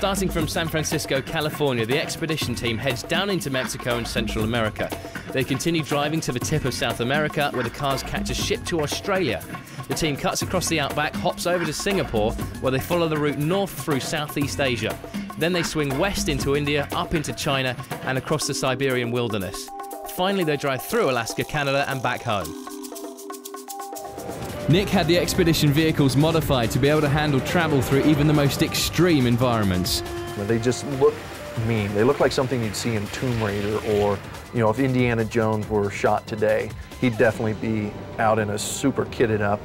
Starting from San Francisco, California, the expedition team heads down into Mexico and Central America. They continue driving to the tip of South America, where the cars catch a ship to Australia. The team cuts across the outback, hops over to Singapore, where they follow the route north through Southeast Asia. Then they swing west into India, up into China, and across the Siberian wilderness. Finally, they drive through Alaska, Canada, and back home. Nick had the expedition vehicles modified to be able to handle travel through even the most extreme environments. They just look mean. They look like something you'd see in Tomb Raider or, you know, if Indiana Jones were shot today, he'd definitely be out in a super kitted up,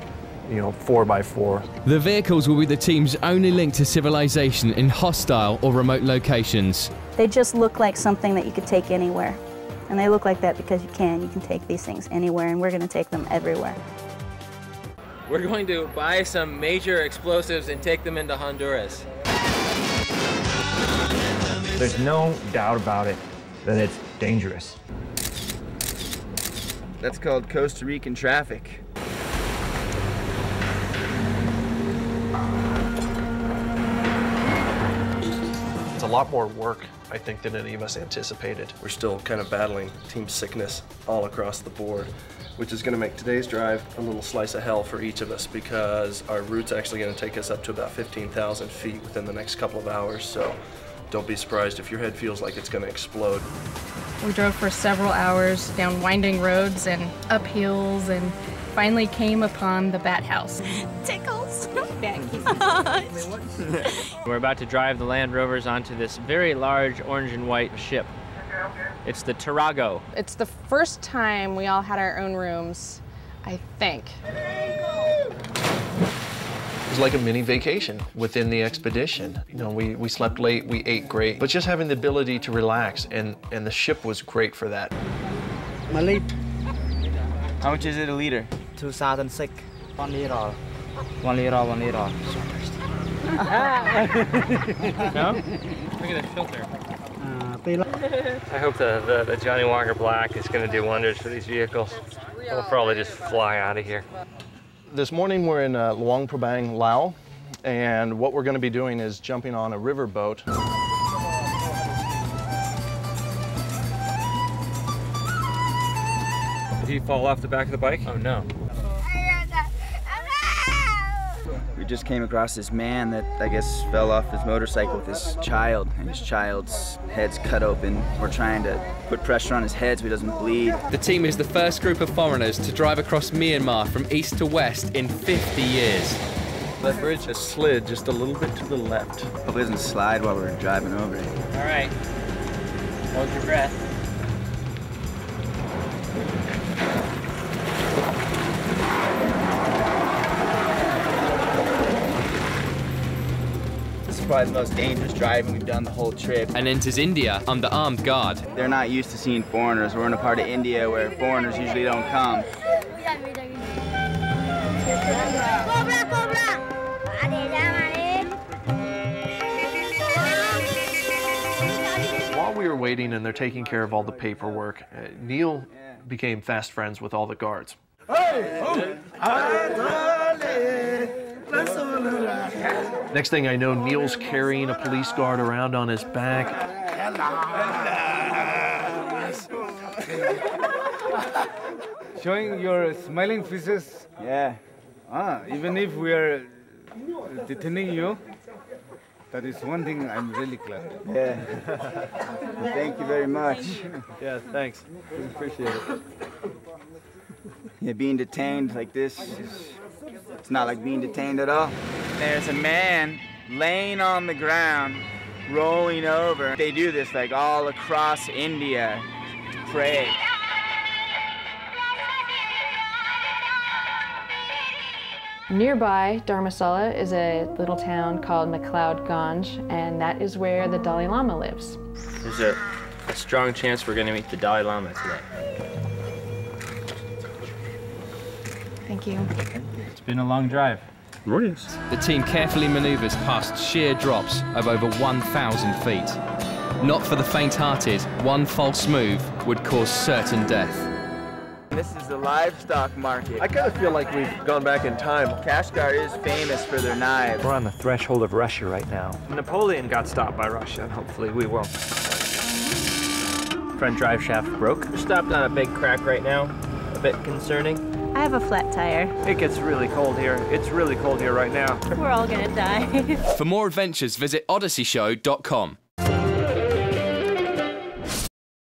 you know, 4x4. The vehicles will be the team's only link to civilization in hostile or remote locations. They just look like something that you could take anywhere. And they look like that because you can. You can take these things anywhere, and we're going to take them everywhere. We're going to buy some major explosives and take them into Honduras. There's no doubt about it that it's dangerous. That's called Costa Rican traffic. Lot more work, I think, than any of us anticipated. We're still kind of battling team sickness all across the board which is going to make today's drive a little slice of hell for each of us because our route's actually going to take us up to about 15,000 feet within the next couple of hours. So don't be surprised if your head feels like it's going to explode. We drove for several hours down winding roads and up hills and finally came upon the bat house. Tickles. We're about to drive the Land Rovers onto this very large orange and white ship. It's the Tarago. It's the first time we all had our own rooms, I think. It was like a mini vacation within the expedition. You know, we, we slept late, we ate great, but just having the ability to relax, and, and the ship was great for that. My How much is it a liter? 2006. One liter. One liter, one liter. no? Look at the filter. I hope the, the, the, Johnnie Walker Black is going to do wonders for these vehicles. We'll probably just fly out of here. This morning we're in uh, Luang Prabang, Laos, and what we're going to be doing is jumping on a river boat. Did he fall off the back of the bike? Oh no. We just came across this man that I guess fell off his motorcycle with his child, and his child's head's cut open. We're trying to put pressure on his head so he doesn't bleed. The team is the first group of foreigners to drive across Myanmar from east to west in 50 years. The bridge has slid just a little bit to the left. Hope it doesn't slide while we're driving over it. All right. Hold your breath. Probably the most dangerous driving we've done the whole trip. And enters India under armed guard. They're not used to seeing foreigners. We're in a part of India where foreigners usually don't come. While we were waiting and they're taking care of all the paperwork, uh, Neil became fast friends with all the guards. Hey! Next thing I know, Neil's carrying a police guard around on his back. Showing your smiling faces. Yeah. Ah, even if we are detaining you, that is one thing I'm really glad. Yeah. Thank you very much. Yeah, thanks. We Appreciate it. Yeah, being detained like this is it's not like being detained at all. There's a man laying on the ground, rolling over. They do this like all across India. to Pray. Nearby Dharamsala is a little town called McLeod Ganj, and that is where the Dalai Lama lives. There's a, a strong chance we're going to meet the Dalai Lama today. Thank you. It's been a long drive. Oh, yes. The team carefully maneuvers past sheer drops of over 1,000 feet. Not for the faint-hearted, one false move would cause certain death. This is the livestock market. I kind of feel like we've gone back in time. Kashgar is famous for their knives. We're on the threshold of Russia right now. Napoleon got stopped by Russia, and hopefully we won't. Front drive shaft broke. We're stopped on a big crack right now. A bit concerning. I have a flat tire. It gets really cold here. It's really cold here right now. We're all gonna die. For more adventures, visit odysseyshow.com.